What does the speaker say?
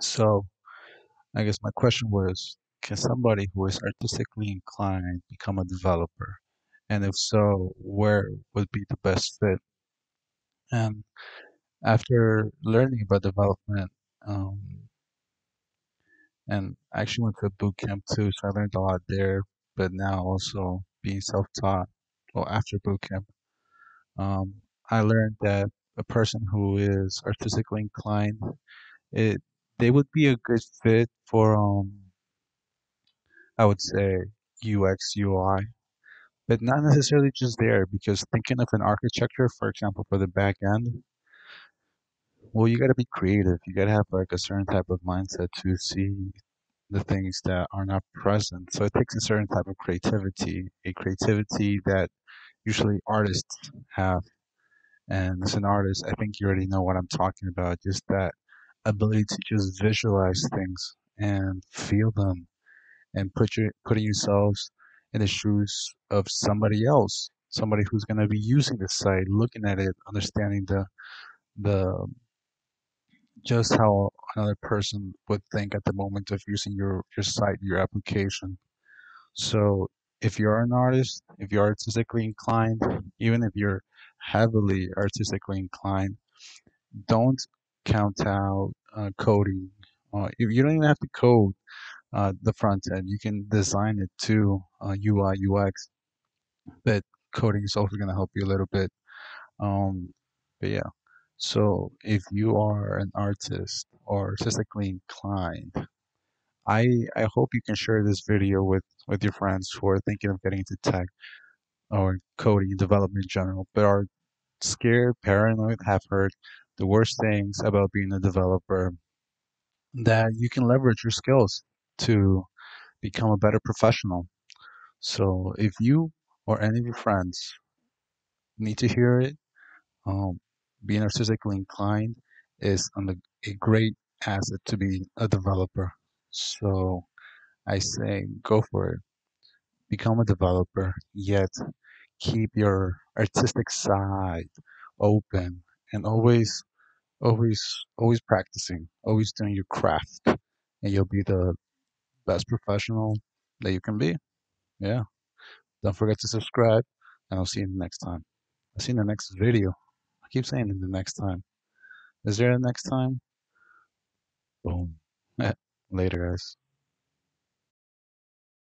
So, I guess my question was, can somebody who is artistically inclined become a developer? And if so, where would be the best fit? And after learning about development, um, and I actually went to a boot camp too, so I learned a lot there. But now also being self-taught, well, after boot camp, um, I learned that a person who is artistically inclined, it they would be a good fit for um I would say UX, UI, but not necessarily just there because thinking of an architecture, for example, for the back end, well, you got to be creative. You got to have like a certain type of mindset to see the things that are not present. So it takes a certain type of creativity, a creativity that usually artists have. And as an artist, I think you already know what I'm talking about. Just that ability to just visualize things and feel them and put your putting yourselves in the shoes of somebody else, somebody who's going to be using the site, looking at it, understanding the the just how another person would think at the moment of using your your site, your application. So if you're an artist, if you're artistically inclined, even if you're heavily artistically inclined, don't count out uh, coding. Uh, you don't even have to code uh, the front end. You can design it to uh, UI, UX, but coding is also going to help you a little bit. Um, but yeah, so if you are an artist or artistically inclined, I I hope you can share this video with with your friends who are thinking of getting into tech or coding and development in general, but are scared, paranoid, have heard the worst things about being a developer, that you can leverage your skills to become a better professional. So if you or any of your friends need to hear it, um, being artistically inclined is the, a great asset to be a developer. So I say go for it. Become a developer, yet keep your artistic side open and always, always, always practicing, always doing your craft, and you'll be the best professional that you can be. Yeah. Don't forget to subscribe, and I'll see you next time. I'll see you in the next video. I keep saying in the next time. Is there a next time? Boom. Later, guys.